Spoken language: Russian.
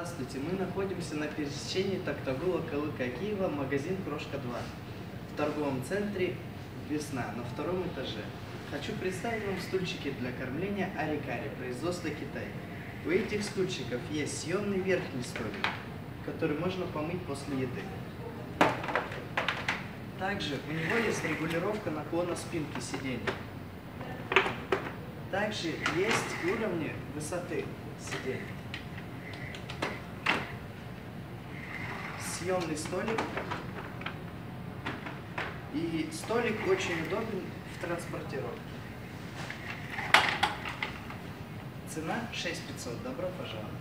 Здравствуйте, мы находимся на пересечении Токтагула Калыка Киева, магазин Крошка 2. В торговом центре Весна, на втором этаже. Хочу представить вам стульчики для кормления Арикари, производства Китай. У этих стульчиков есть съемный верхний столик, который можно помыть после еды. Также у него есть регулировка наклона спинки сиденья. Также есть уровни высоты сиденья. Съемный столик. И столик очень удобен в транспортировке. Цена 6500. Добро пожаловать.